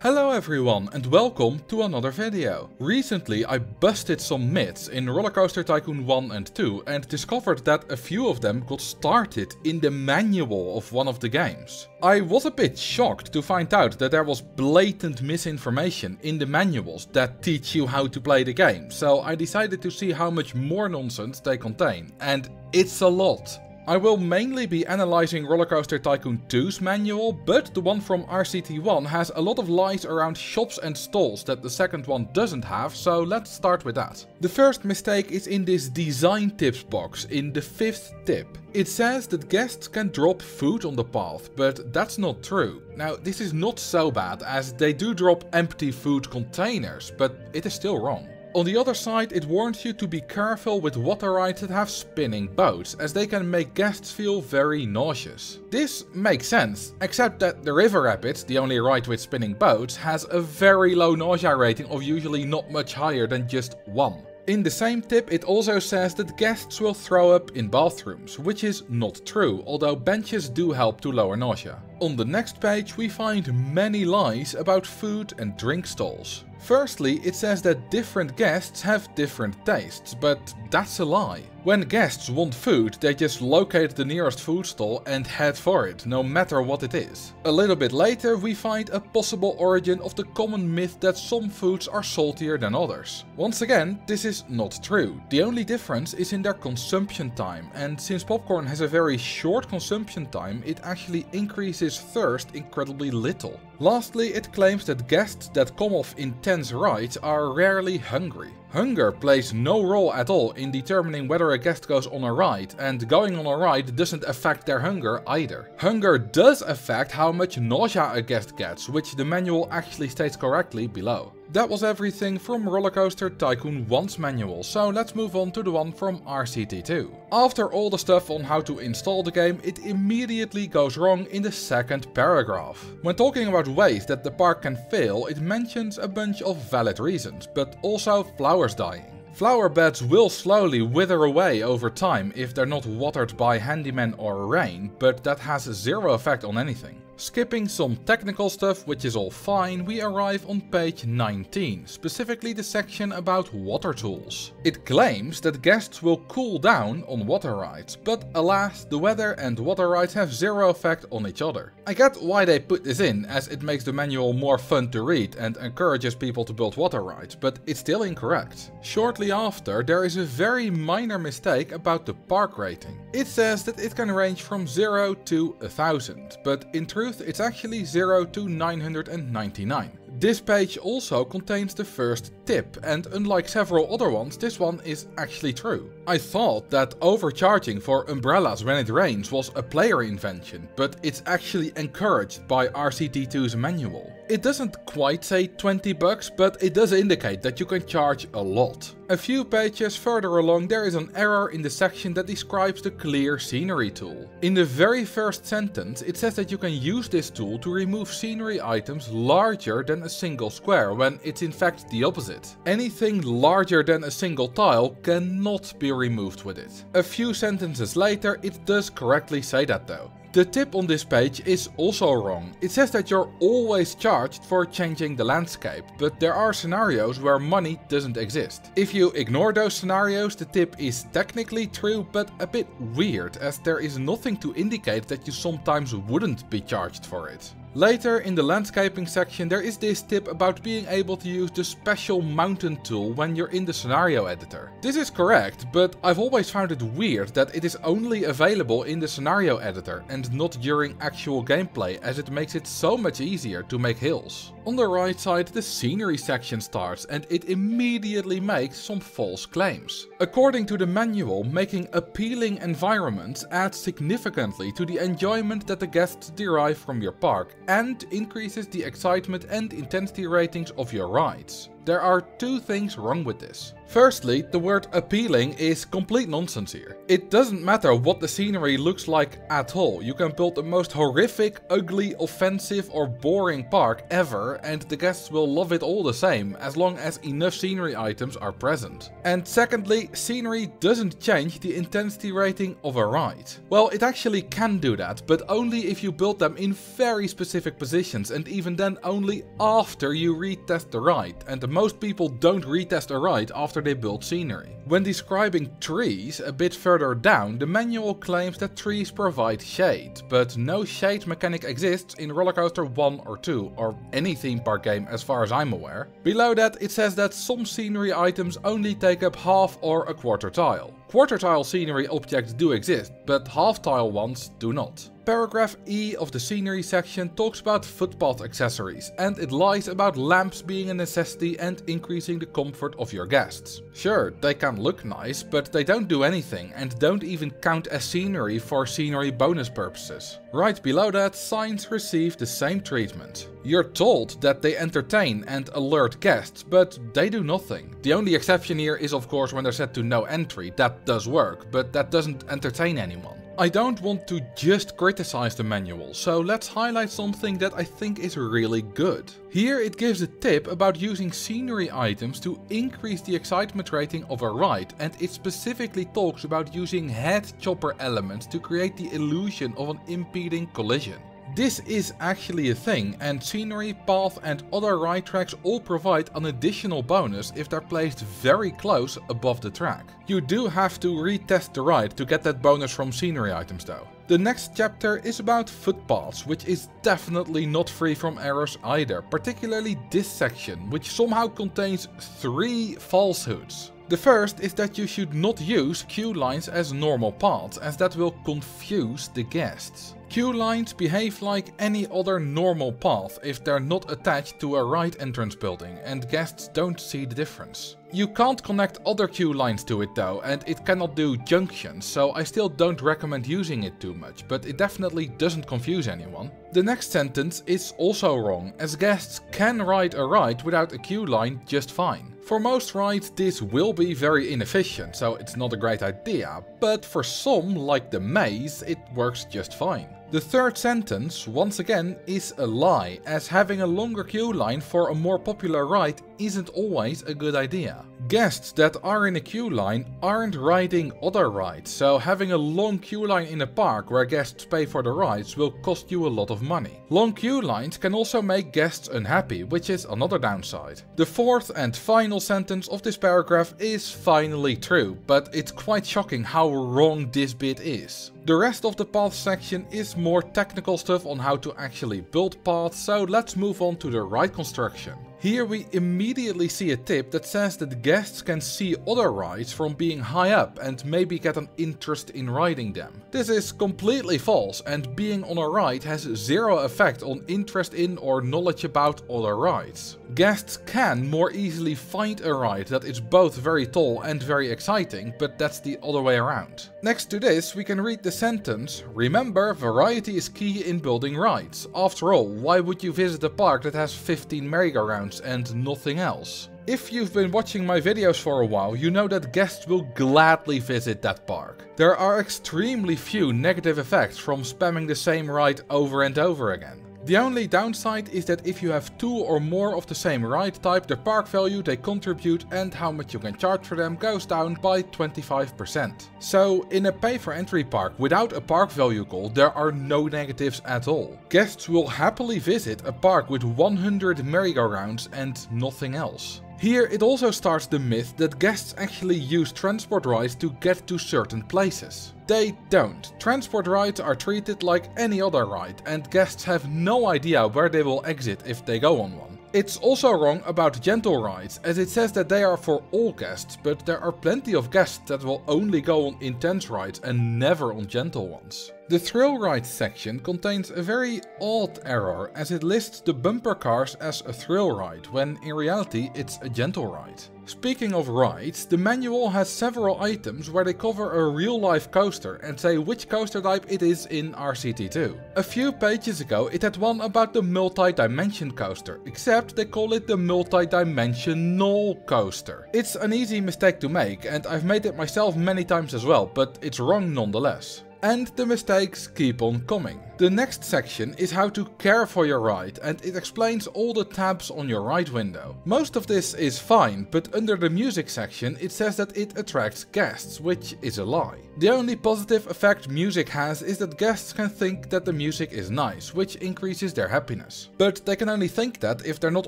Hello everyone and welcome to another video. Recently I busted some myths in Rollercoaster Tycoon 1 and 2 and discovered that a few of them got started in the manual of one of the games. I was a bit shocked to find out that there was blatant misinformation in the manuals that teach you how to play the game, so I decided to see how much more nonsense they contain, and it's a lot. I will mainly be analyzing Rollercoaster Tycoon 2's manual, but the one from RCT1 has a lot of lies around shops and stalls that the second one doesn't have, so let's start with that. The first mistake is in this design tips box in the fifth tip. It says that guests can drop food on the path, but that's not true. Now this is not so bad as they do drop empty food containers, but it is still wrong. On the other side, it warns you to be careful with water rides that have spinning boats, as they can make guests feel very nauseous. This makes sense, except that the River Rapids, the only ride with spinning boats, has a very low nausea rating of usually not much higher than just 1. In the same tip it also says that guests will throw up in bathrooms, which is not true, although benches do help to lower nausea. On the next page we find many lies about food and drink stalls. Firstly, it says that different guests have different tastes, but that's a lie. When guests want food, they just locate the nearest food stall and head for it, no matter what it is. A little bit later we find a possible origin of the common myth that some foods are saltier than others. Once again, this is not true. The only difference is in their consumption time, and since popcorn has a very short consumption time, it actually increases thirst incredibly little. Lastly, it claims that guests that come off intense rides are rarely hungry. Hunger plays no role at all in determining whether a guest goes on a ride, and going on a ride doesn't affect their hunger either. Hunger does affect how much nausea a guest gets, which the manual actually states correctly below. That was everything from Rollercoaster Tycoon 1's manual, so let's move on to the one from RCT2. After all the stuff on how to install the game, it immediately goes wrong in the second paragraph. When talking about ways that the park can fail, it mentions a bunch of valid reasons, but also flowers dying. Flower beds will slowly wither away over time if they're not watered by handyman or rain, but that has zero effect on anything. Skipping some technical stuff, which is all fine, we arrive on page 19, specifically the section about water tools. It claims that guests will cool down on water rides, but alas, the weather and water rides have zero effect on each other. I get why they put this in, as it makes the manual more fun to read and encourages people to build water rides, but it's still incorrect. Shortly after, there is a very minor mistake about the park rating. It says that it can range from 0 to 1000, but in truth truth it's actually 0 to 999. This page also contains the first tip, and unlike several other ones, this one is actually true. I thought that overcharging for umbrellas when it rains was a player invention, but it's actually encouraged by RCT2's manual. It doesn't quite say 20 bucks, but it does indicate that you can charge a lot. A few pages further along there is an error in the section that describes the clear scenery tool. In the very first sentence it says that you can use this tool to remove scenery items larger than a single square, when it's in fact the opposite. Anything larger than a single tile cannot be removed with it. A few sentences later it does correctly say that though. The tip on this page is also wrong. It says that you're always charged for changing the landscape, but there are scenarios where money doesn't exist. If you ignore those scenarios, the tip is technically true, but a bit weird, as there is nothing to indicate that you sometimes wouldn't be charged for it. Later in the landscaping section there is this tip about being able to use the special mountain tool when you're in the scenario editor. This is correct, but I've always found it weird that it is only available in the scenario editor and not during actual gameplay as it makes it so much easier to make hills. On the right side the scenery section starts and it immediately makes some false claims. According to the manual, making appealing environments adds significantly to the enjoyment that the guests derive from your park and increases the excitement and intensity ratings of your rides. There are two things wrong with this. Firstly, the word appealing is complete nonsense here. It doesn't matter what the scenery looks like at all. You can build the most horrific, ugly, offensive or boring park ever and the guests will love it all the same as long as enough scenery items are present. And secondly, scenery doesn't change the intensity rating of a ride. Well, it actually can do that, but only if you build them in very specific positions and even then only after you retest the ride. And most people don't retest a ride after they build scenery. When describing trees a bit further down, the manual claims that trees provide shade, but no shade mechanic exists in Rollercoaster 1 or 2, or any theme park game as far as I'm aware. Below that it says that some scenery items only take up half or a quarter tile. Quarter tile scenery objects do exist, but half tile ones do not. Paragraph E of the scenery section talks about footpath accessories and it lies about lamps being a necessity and increasing the comfort of your guests. Sure, they can look nice, but they don't do anything and don't even count as scenery for scenery bonus purposes. Right below that, signs receive the same treatment. You're told that they entertain and alert guests, but they do nothing. The only exception here is of course when they're set to no entry, that does work, but that doesn't entertain anyone. I don't want to just criticize the manual, so let's highlight something that I think is really good. Here it gives a tip about using scenery items to increase the excitement rating of a ride and it specifically talks about using head chopper elements to create the illusion of an impeding collision. This is actually a thing and scenery, path and other ride tracks all provide an additional bonus if they're placed very close above the track. You do have to retest the ride to get that bonus from scenery items though. The next chapter is about footpaths, which is definitely not free from errors either, particularly this section, which somehow contains three falsehoods. The first is that you should not use queue lines as normal paths, as that will confuse the guests. Queue lines behave like any other normal path if they're not attached to a ride entrance building and guests don't see the difference. You can't connect other queue lines to it though and it cannot do junctions so I still don't recommend using it too much but it definitely doesn't confuse anyone. The next sentence is also wrong as guests can ride a ride without a queue line just fine. For most rides this will be very inefficient so it's not a great idea but for some like the maze it works just fine. The third sentence, once again, is a lie, as having a longer queue line for a more popular ride isn't always a good idea. Guests that are in a queue line aren't riding other rides, so having a long queue line in a park where guests pay for the rides will cost you a lot of money. Long queue lines can also make guests unhappy, which is another downside. The fourth and final sentence of this paragraph is finally true, but it's quite shocking how wrong this bit is. The rest of the path section is more technical stuff on how to actually build paths, so let's move on to the ride construction. Here we immediately see a tip that says that guests can see other rides from being high up and maybe get an interest in riding them. This is completely false and being on a ride has zero effect on interest in or knowledge about other rides. Guests can more easily find a ride that is both very tall and very exciting, but that's the other way around. Next to this we can read the sentence, remember variety is key in building rides. After all, why would you visit a park that has 15 merry-go-rounds and nothing else. If you've been watching my videos for a while, you know that guests will gladly visit that park. There are extremely few negative effects from spamming the same ride over and over again. The only downside is that if you have two or more of the same ride type, the park value they contribute and how much you can charge for them goes down by 25%. So in a pay for entry park without a park value goal there are no negatives at all. Guests will happily visit a park with 100 merry-go-rounds and nothing else. Here it also starts the myth that guests actually use transport rides to get to certain places. They don't. Transport rides are treated like any other ride and guests have no idea where they will exit if they go on one. It's also wrong about gentle rides, as it says that they are for all guests, but there are plenty of guests that will only go on intense rides and never on gentle ones. The thrill ride section contains a very odd error as it lists the bumper cars as a thrill ride, when in reality it's a gentle ride. Speaking of rides, the manual has several items where they cover a real life coaster and say which coaster type it is in RCT2. A few pages ago it had one about the multi-dimension coaster, except they call it the multi-dimensional coaster. It's an easy mistake to make and I've made it myself many times as well, but it's wrong nonetheless. And the mistakes keep on coming. The next section is how to care for your ride and it explains all the tabs on your ride window. Most of this is fine, but under the music section it says that it attracts guests, which is a lie. The only positive effect music has is that guests can think that the music is nice, which increases their happiness. But they can only think that if they're not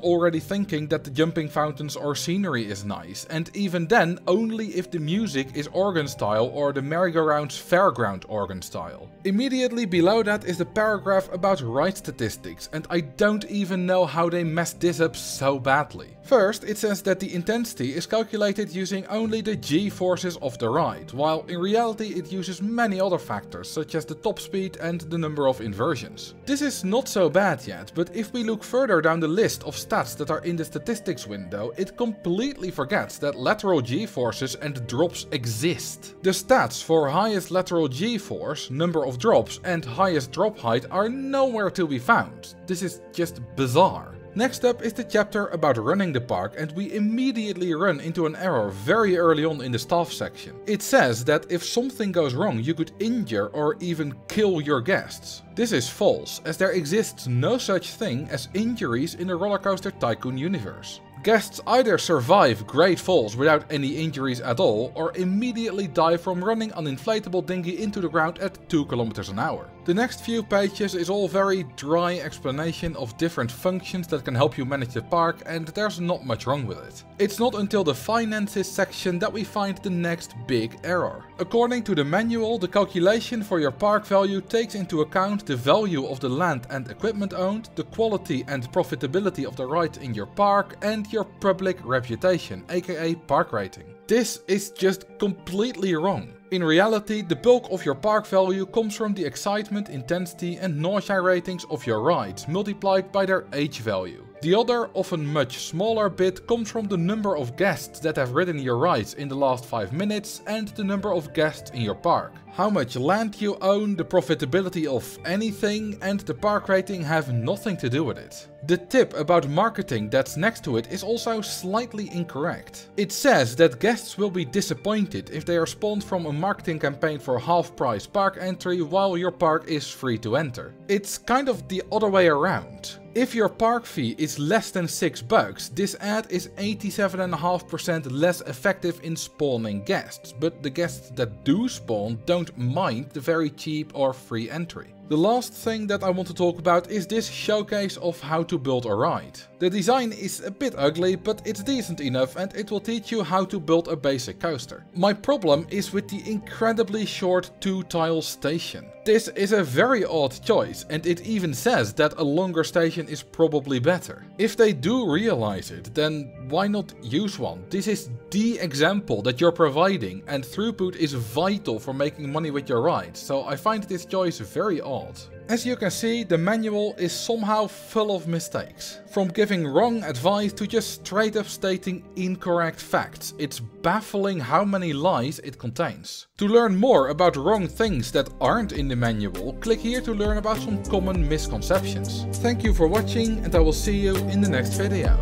already thinking that the jumping fountains or scenery is nice, and even then only if the music is organ style or the merry-go-round's fairground organ style. Immediately below that is the paragraph about ride statistics and I don't even know how they messed this up so badly. First, it says that the intensity is calculated using only the g-forces of the ride, while in reality it uses many other factors, such as the top speed and the number of inversions. This is not so bad yet, but if we look further down the list of stats that are in the statistics window, it completely forgets that lateral g-forces and drops exist. The stats for highest lateral g-force, number of drops and highest drop height are nowhere to be found. This is just bizarre. Next up is the chapter about running the park and we immediately run into an error very early on in the staff section. It says that if something goes wrong you could injure or even kill your guests. This is false, as there exists no such thing as injuries in the Rollercoaster Tycoon universe. Guests either survive great falls without any injuries at all, or immediately die from running an inflatable dinghy into the ground at 2 km an hour. The next few pages is all very dry explanation of different functions that can help you manage the park and there's not much wrong with it. It's not until the finances section that we find the next big error. According to the manual, the calculation for your park value takes into account the value of the land and equipment owned, the quality and profitability of the rides in your park and your public reputation, aka park rating. This is just completely wrong. In reality, the bulk of your park value comes from the excitement, intensity and nausea ratings of your rides, multiplied by their age value. The other, often much smaller bit comes from the number of guests that have ridden your rides in the last 5 minutes and the number of guests in your park. How much land you own, the profitability of anything and the park rating have nothing to do with it. The tip about marketing that's next to it is also slightly incorrect. It says that guests will be disappointed if they are spawned from a marketing campaign for half price park entry while your park is free to enter. It's kind of the other way around. If your park fee is less than 6 bucks, this ad is 87.5% less effective in spawning guests, but the guests that do spawn don't mind the very cheap or free entry. The last thing that I want to talk about is this showcase of how to build a ride. The design is a bit ugly, but it's decent enough and it will teach you how to build a basic coaster. My problem is with the incredibly short two-tile station. This is a very odd choice and it even says that a longer station is probably better. If they do realize it, then why not use one? This is the example that you're providing and throughput is vital for making money with your ride, so I find this choice very odd. As you can see, the manual is somehow full of mistakes. From giving wrong advice to just straight up stating incorrect facts. It's baffling how many lies it contains. To learn more about wrong things that aren't in the manual, click here to learn about some common misconceptions. Thank you for watching and I will see you in the next video.